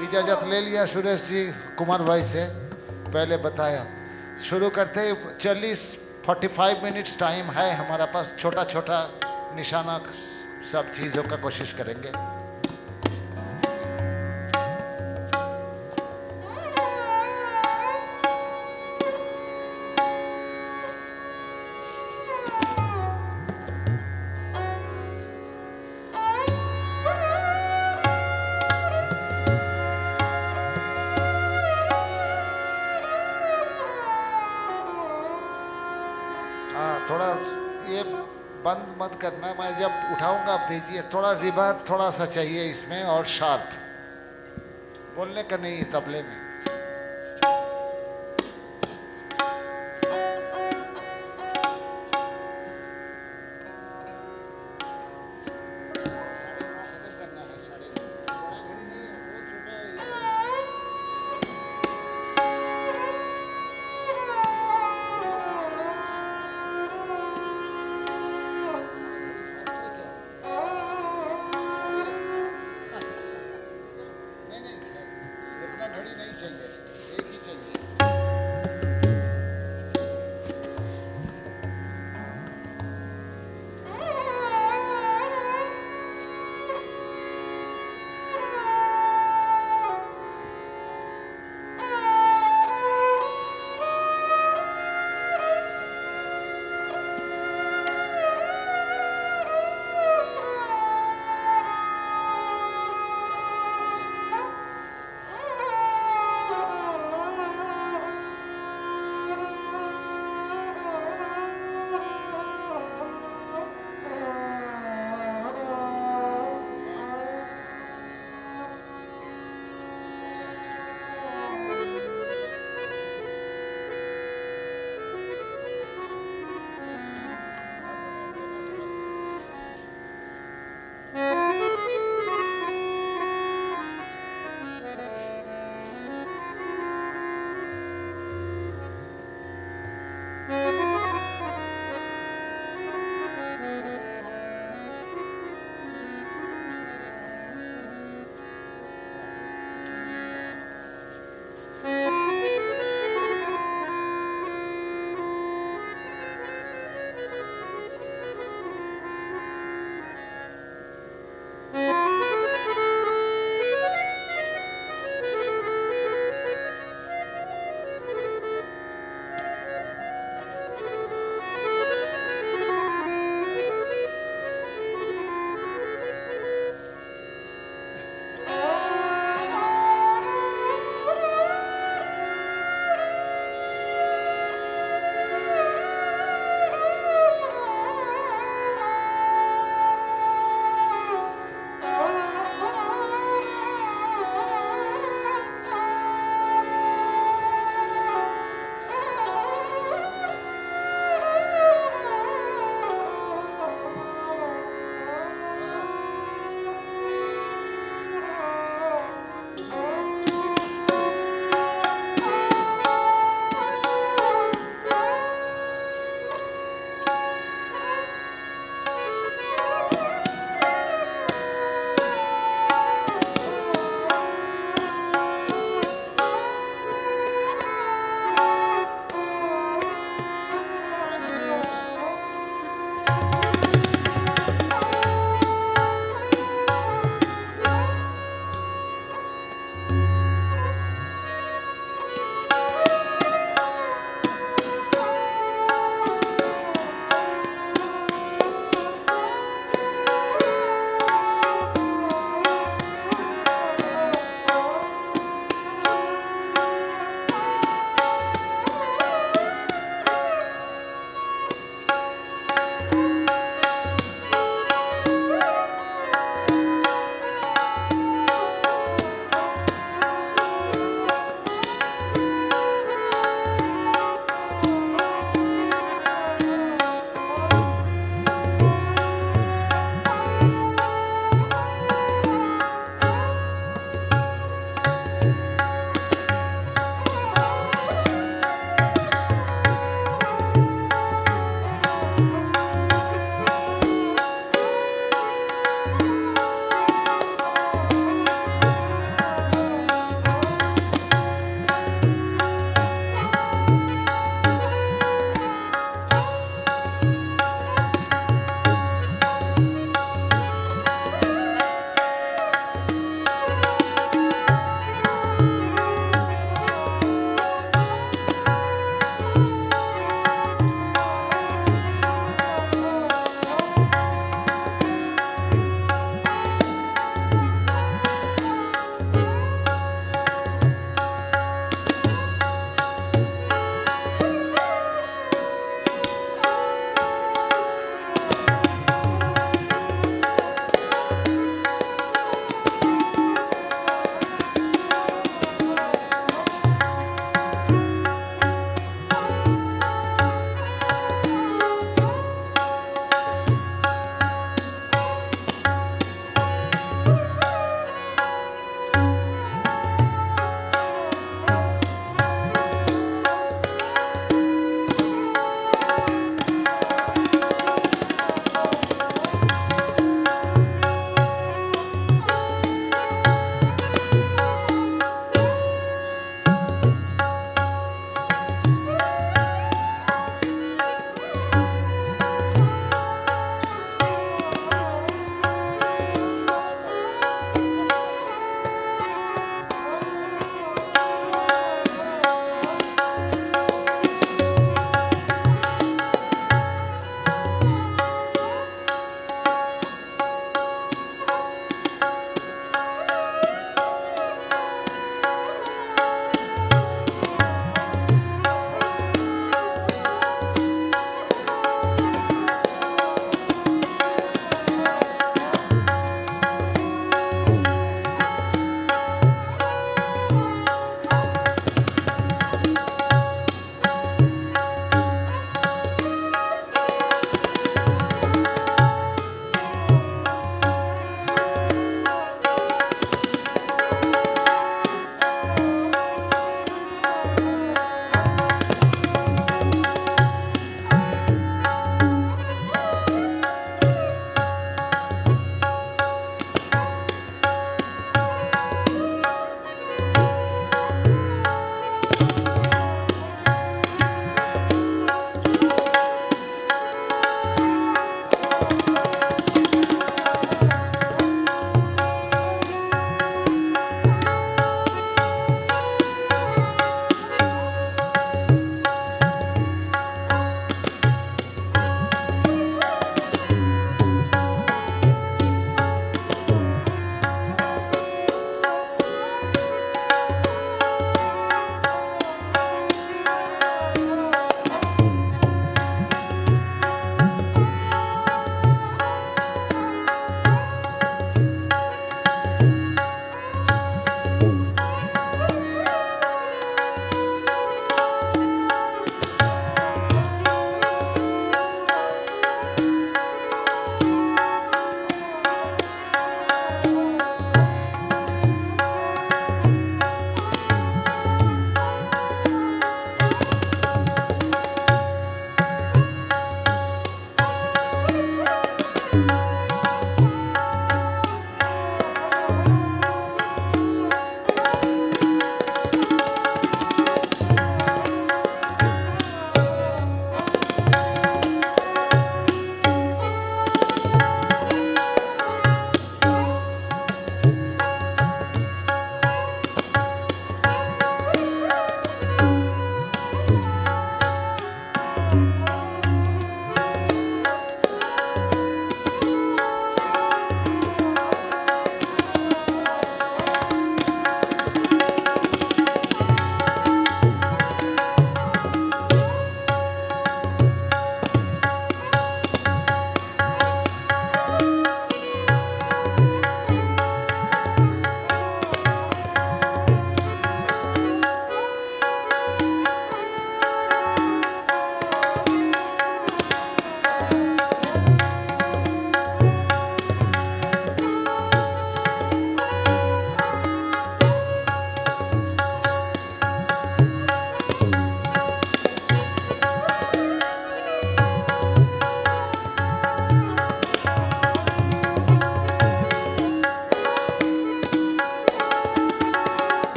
इजाज़त ले लिया सुरेश जी, कुमार भाई से, पहले बताया। शुरू करते ही चालीस फोर्टी फाइव मिनट्स टाइम है, हमारा पास छोटा छोटा निशाना, सब चीज़ों का कोशिश करेंगे। करना, मैं जब उठाऊँगा, आप दीजिए थोड़ा रिवर्ब थोड़ा सा चाहिए इसमें, और शार्प। बोलने का नहीं है तबले में।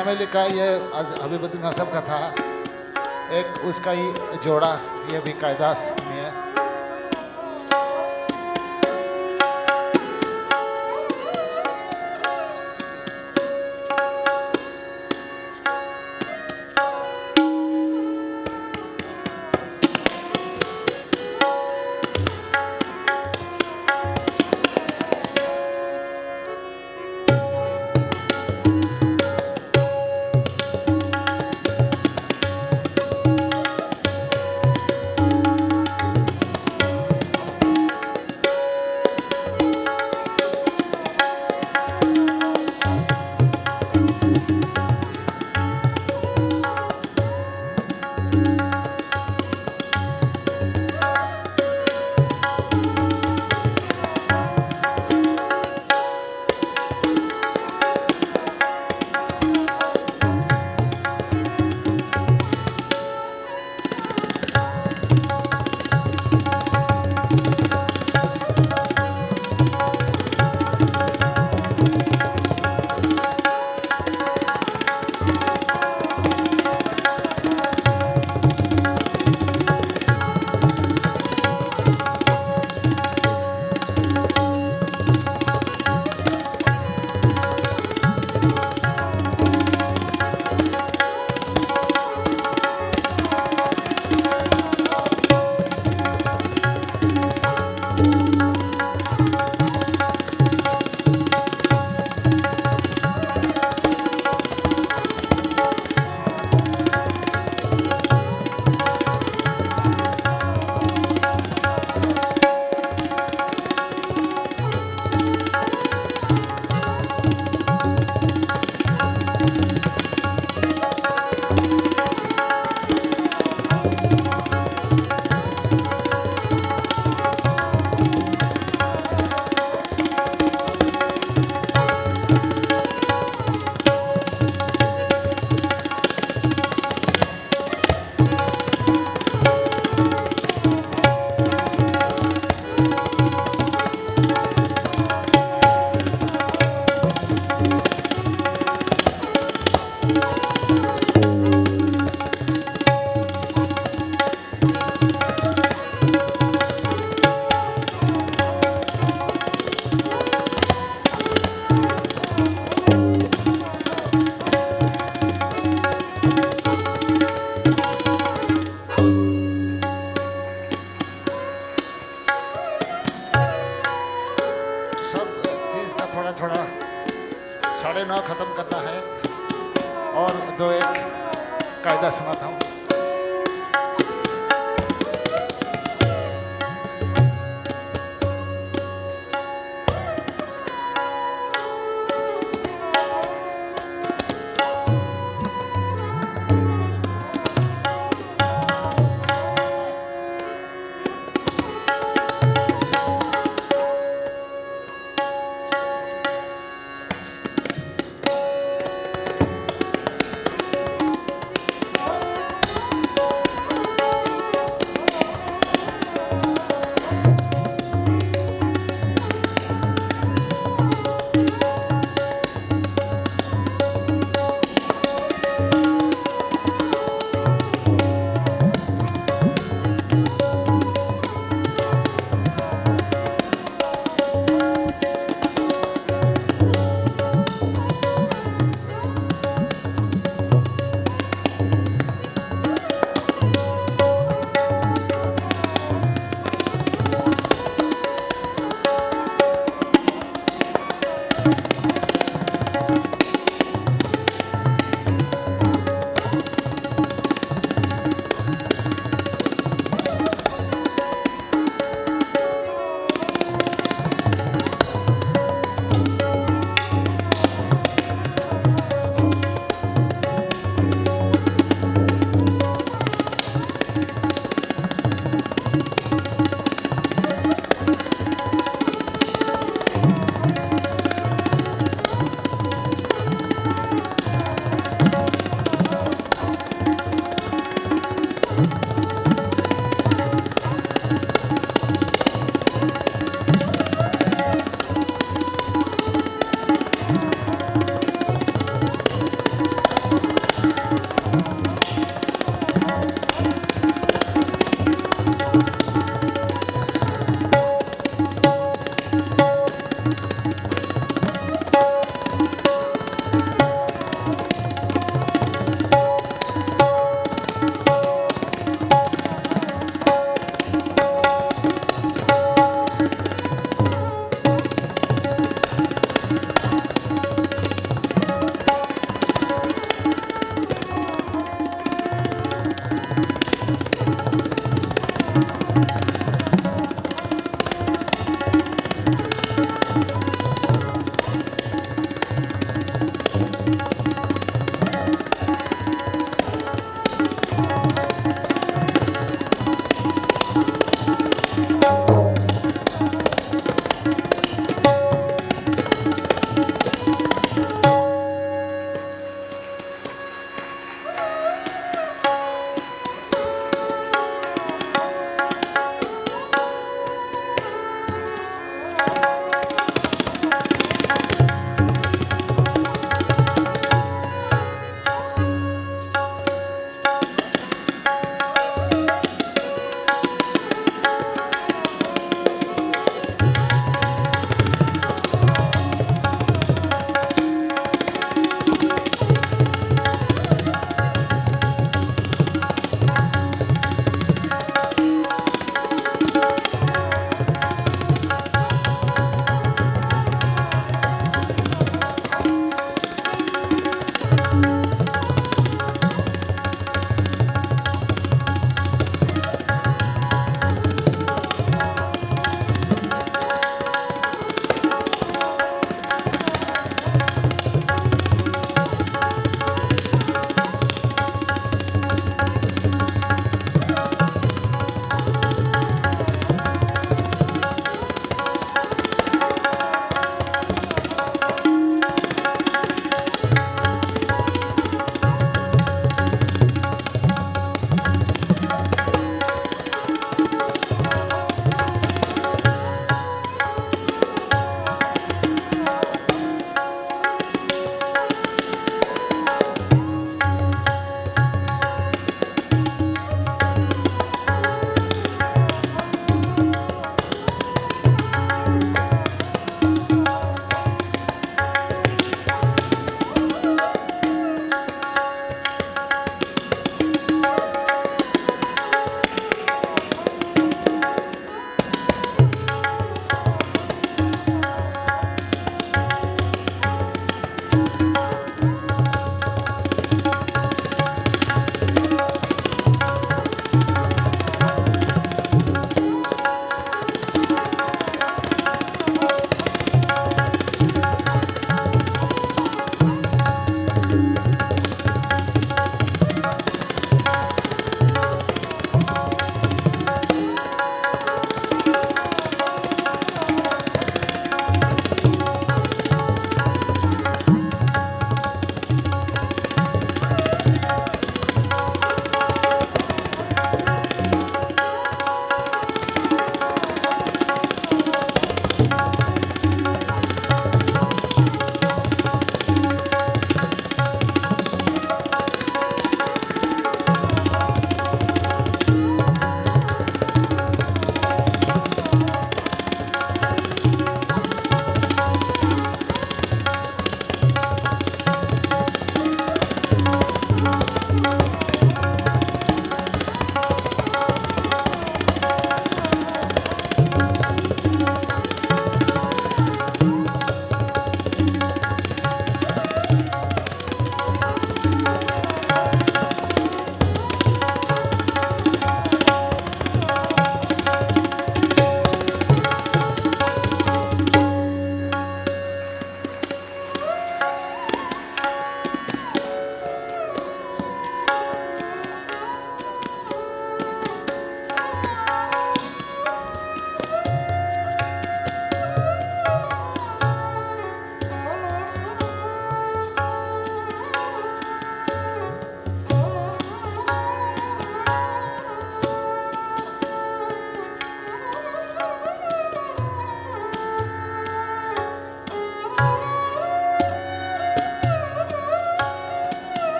फैमिली का ये हबीबुद्दीन नसब का था। एक उसका ही जोड़ा ये भी कायदा